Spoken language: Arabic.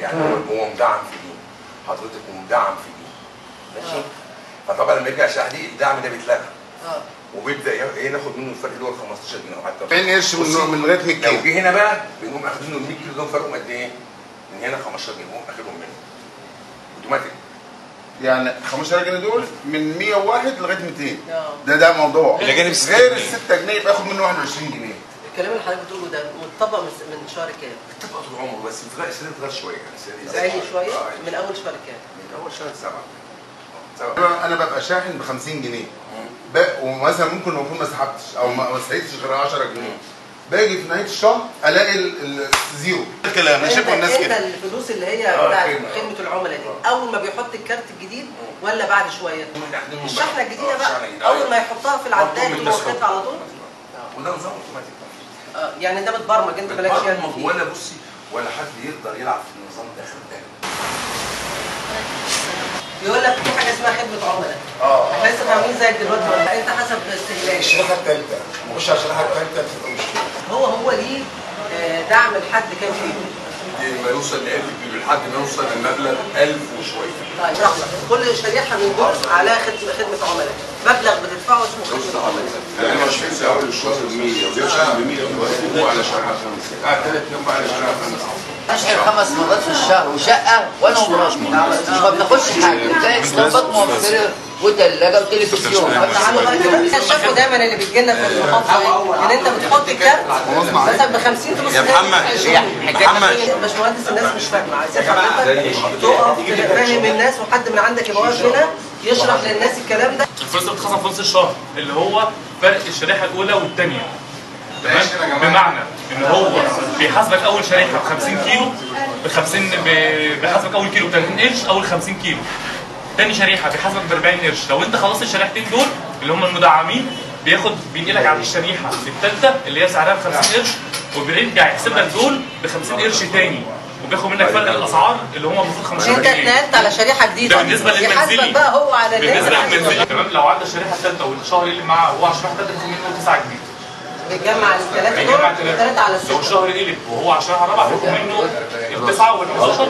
يعني هو مدعم في دي. حضرتك ومدعم في دي. ماشي؟ فطبعا لما يرجع دي الدعم ده بيتلغى. آه. وبيبدأ ي- إيه ناخد منه الفرق اللي هو ال 15 جنيه أو حتى 40 قرش من لغايه 100 لو كيلو جه هنا بقى بنقوم أخدين ال 100 كيلو دول فرقهم قد إيه؟ من هنا 15 جنيه نقوم أخدهم منه. أوتوماتيك. يعني 15 جنيه دول من 101 لغاية 200 آه. ده ده موضوع. غير. ال 6 جنيه يبقى اخد منه 21 جنيه. الكلام اللي حضرتك بتقوله ده متطبق من من شهر كام؟ بتبقى طول عمره بس بتغير السنة بتغير شوية يعني زي شوية؟ آه، من أول شهر كام؟ من أول شهر سبعة. سبعة. أنا أنا ببقى شاحن ب 50 جنيه ومثلا ممكن أكون ما سحبتش أو ما سحبتش غير 10 جنيه. باجي في نهاية الشهر ألاقي ال- ال- الزيرو. الكلام أنا شايفه الناس كده. الفلوس اللي هي آه، بتاعت خدمة. خدمة العملاء دي أول ما بيحط الكارت الجديد ولا بعد شوية؟ الشحنة الجديدة بقى أول ما يحطها في العداد تقوم على طول؟ وده نظام أوتوماتيك. يعني ده متبرمج انت مالكش بالبرمج فيه. ولا بصي ولا حد يقدر يلعب في النظام ده خدام بيقول لك في حاجة اسمها خدمة عملاء. آه. إحنا لسه فاهمين زيك دلوقتي ولا انت حسب استهلاك الشريحه الثالثه نخش على الشريحه الثالثه تبقى مشكلة. هو هو ليه آه، دعم لحد كام كيلو؟ ما يوصل ل 1000 كيلو لحد ما يوصل المبلغ 1000 وشوية. طيب لحظه كل شريحة من دول عليها خدمة خدمة عملاء. مبلغ بتدفعه اسمه خدمة عملاء. 22 في أول الشهر ب 100 وبيشتغل ب 100 هو على شهر خمسه قاعد ثلاث يوم على شهر خمسه اشحن خمس مرات في الشهر وشقة وأنا ومراتي ما بناخدش حاجة. تلاقي اسطمبات موفرة وثلاجه وتلفزيون. شافوا دايما اللي بتجي لنا في المحافظة إن أنت بتحط الكارت مثلا ب 50 تبص يا محمد، محمد. باشمهندس الناس مش فاهمة. عايزين حضرتك تقف تفهم الناس وحد من عندك يبقى واقف هنا يشرح للناس الكلام ده. الفلوس اللي بتتخصم في نص الشهر اللي هو فرق الشريحة الأولى والثانيه تمام؟ بمعنى إن هو بيحاسبك أول شريحة ب 50 كيلو ب 50 ب- بيحاسبك أول كيلو ب 30 قرش أول 50 كيلو. تاني شريحة بيحاسبك ب 40 قرش. لو أنت خلصت الشريحتين دول اللي هم المدعمين بياخد بينقلك على الشريحة الثالثه اللي هي سعرها ب 50 قرش وبيرجع يحسب لك دول ب 50 قرش تاني. وبياخد منك فرق الأسعار اللي هم المفروض 15 انت اتنقلت على شريحة جديدة. ده بالنسبة للمنزلي. بقى هو على بالنسبة للمنزلي. تمام؟ لو عدى الشريحة الثالثه والشهر اللي معاه هو على الشريحه الثالثه بياخد منه 9 جنيه. بتجمع الثلاثه هيجمع دول الثلاثه الثلاثة على لو السته الشهر قلب وهو على الشريحه الرابعه بياخد منه التسعة وال 15